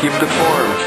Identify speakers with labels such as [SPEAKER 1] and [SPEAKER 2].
[SPEAKER 1] Keep the form.